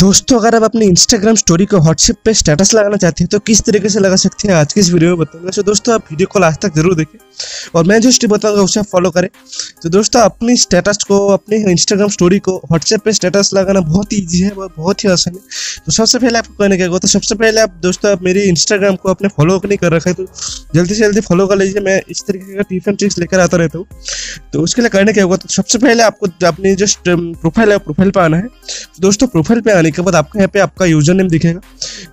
दोस्तों, अगर आप अपने इंस्टाग्राम स्टोरी को व्हाट्सएप पे स्टेटस लगाना चाहते हैं तो किस तरीके से लगा सकते हैं आज की इस वीडियो में बताऊँगा। तो दोस्तों, आप वीडियो को लास्ट तक ज़रूर देखें। और मैं जो स्टेप बताऊँगा, उसे आप फॉलो करें। तो दोस्तों, अपनी स्टेटस को, अपने इंस्टाग्राम स्टोरी को व्हाट्सएप पे स्टेटस लगाना बहुत ईजी है और बहुत ही आसान है। तो सबसे पहले आपको कहने क्या तो सबसे पहले आप दोस्तों, आप मेरी इंस्टाग्राम को अपने फॉलो नहीं कर रखा है तो जल्दी से जल्दी फॉलो कर लीजिए। मैं इस तरीके का टिफ़िन ट्रिक्स लेकर आता रहता हूँ। तो उसके लिए करने क्या होगा तो सबसे पहले आपको अपनी जो प्रोफ़ाइल है प्रोफ़ाइल पर आना है। तो दोस्तों प्रोफ़ाइल पर आने के बाद आपको यहाँ पे आपका यूज़र नेम दिखेगा।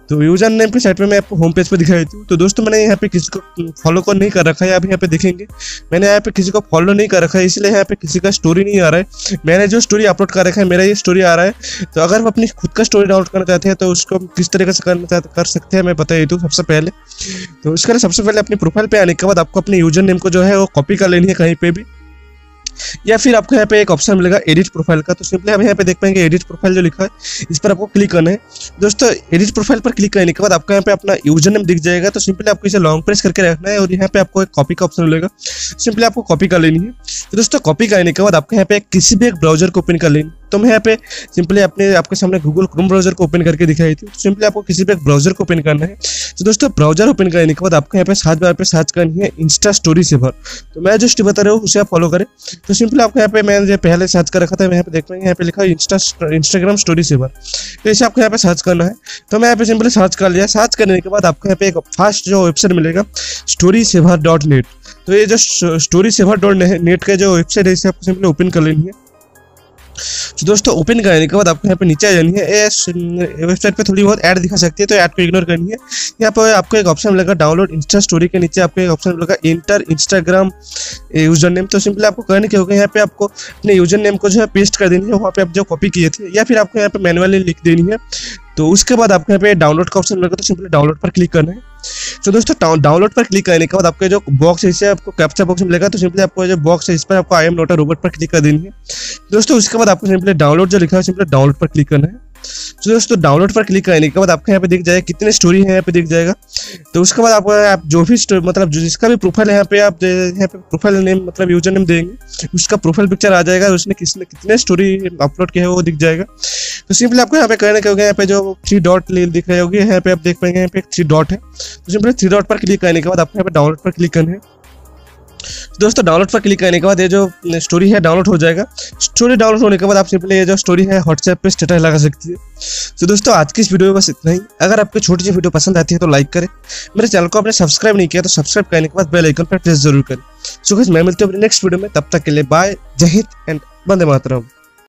तो यूज़र नेम के साइड में मैं आपको होम पेज पे दिखाई देती हूँ। तो दोस्तों, मैंने यहाँ पे किसी को फॉलो को नहीं कर रखा है, आप यहाँ पे देखेंगे। मैंने यहाँ पे किसी को फॉलो नहीं कर रखा है, इसलिए यहाँ पे किसी का स्टोरी नहीं आ रहा है। मैंने जो स्टोरी अपलोड कर रखा है, मेरा ये स्टोरी आ रहा है। तो अगर आप अपनी खुद का स्टोरी डाउनलोड करना चाहते हैं तो उसको किस तरीके से करना कर सकते हैं, मैं बता देती हूँ सबसे पहले। तो उसके लिए सबसे पहले अपनी प्रोफ़ाइल पर आने के बाद आपको अपने यूज़र नेम को जो है वो कॉपी कर लेनी है कहीं पर भी। या फिर आपको यहाँ पे एक ऑप्शन मिलेगा एडिट प्रोफ़ाइल का। तो सिंपली हम यहाँ पे देख पाएँगे एडिट प्रोफ़ाइल जो लिखा है, इस पर आपको क्लिक करना है। दोस्तों एडिट प्रोफ़ाइल पर क्लिक करने के बाद आपको यहाँ पे अपना यूज़र नेम दिख जाएगा। तो सिंपली आपको इसे लॉन्ग प्रेस करके रखना है और यहाँ पे आपको एक कॉपी का ऑप्शन मिलेगा। सिंपली आपको कॉपी कर लेनी है। तो दोस्तों कॉपी करने के बाद आपको यहाँ पे किसी भी एक ब्राउज़र को ओपन कर लेनी तो मैं यहाँ पे सिंपली अपने, आपके सामने गूगल क्रोम ब्राउज़र को ओपन करके दिखाई थी। तो सिंपली आपको किसी भी एक ब्राउज़र को ओपन करना है। तो दोस्तों ब्राउज़र ओपन करने के बाद आपको यहाँ पे सात बार पे सर्च करनी है इंस्टा स्टोरी से भर। तो मैं जो बता रहा हूँ, उसे आप फॉलो करें। तो सिंपली आपको यहाँ पे, मैंने पहले सर्च कर रखा था यहाँ पे देख पाएँगे यहाँ पे लिखा है इंस्टा इंस्टाग्राम स्टोरी से भर। तो इसे आपको यहाँ पे सर्च करना है। तो मैं यहाँ पे सिंपली सर्च कर लिया। सर्च करने के बाद आपको यहाँ पे एक फास्ट जो वेबसाइट मिलेगा स्टोरी सेवर डॉट नेट तो ये जो स्टोरी सेवर डॉट नेट का जो वेबसाइट है, इसे आपको सिंपली ओपन कर लेनी है। तो दोस्तों ओपन करने के बाद आपको यहाँ पे नीचे आ जानी है। वेबसाइट पे थोड़ी बहुत ऐड दिखा सकती है तो ऐड को इग्नोर करनी है। यहाँ पर आपको एक ऑप्शन मिलेगा डाउनलोड इंस्टा स्टोरी के नीचे, आपको एक ऑप्शन मिलेगा इंटर इंस्टाग्राम यूज़र नेम तो सिंपली आपको करने के होगा, यहाँ पे आपको अपने यूज़र नेम को जो है पेस्ट कर देनी है, वहाँ पे आप जो कॉपी किए थे, या फिर आपको यहाँ पे मैनुअली लिख देनी है। तो उसके बाद आपके यहाँ पे डाउनलोड का ऑप्शन मिलेगा तो सिंपली डाउनलोड पर क्लिक करना है। तो दोस्तों डाउनलोड पर क्लिक करने के बाद आपके जो बॉक्स है, इससे आपको कैप्चा बॉक्स मिलेगा तो सिंपली आपको जो बॉक्स है, इस पर आपको I am not a robot पर क्लिक कर देनी है। दोस्तों, उसके बाद आपको सिंपली डाउनलोड जो लिखा है सिंपली डाउनलोड पर क्लिक करना है। तो दोस्तों डाउनलोड पर क्लिक करने के बाद आपको यहाँ पे दिख जाएगा कितने स्टोरी है यहाँ पे दिख जाएगा। तो उसके बाद आपको आप जो भी मतलब जिसका भी प्रोफ़ाइल यहाँ पे आप, यहाँ पे प्रोफ़ाइल नेम मतलब यूज़र नेम देंगे, उसका प्रोफ़ाइल पिक्चर आ जाएगा उसने किसने, कितने स्टोरी अपलोड किया है वो दिख जाएगा। तो सिंपली आपको यहाँ पे करने के यहाँ पे जो थ्री डॉट दिख रहे होगी, यहाँ पे आप देख पाएँगे, यहाँ पे थ्री डॉट है। तो सिंपली थ्री डॉट पर क्लिक करने के बाद आपको यहाँ पे डाउनलोड पर क्लिक करना है। दोस्तों डाउनलोड पर क्लिक करने के बाद ये जो स्टोरी है डाउनलोड हो जाएगा। स्टोरी डाउनलोड होने के बाद आप सिंपली ये जो स्टोरी है व्हाट्सएप पे स्टेटस लगा सकती है। तो दोस्तों, आज की इस वीडियो में बस इतना ही। अगर आपको छोटी सी वीडियो पसंद आती है तो लाइक करें। मेरे चैनल को आपने सब्सक्राइब नहीं किया तो सब्सक्राइब करने के बाद बेल आइकन पर प्रेस ज़रूर करें। सो मैं मिलती हूँ अपने नेक्स्ट वीडियो में। तब तक के लिए बाय जय हिंद एंड वंदे मातरम।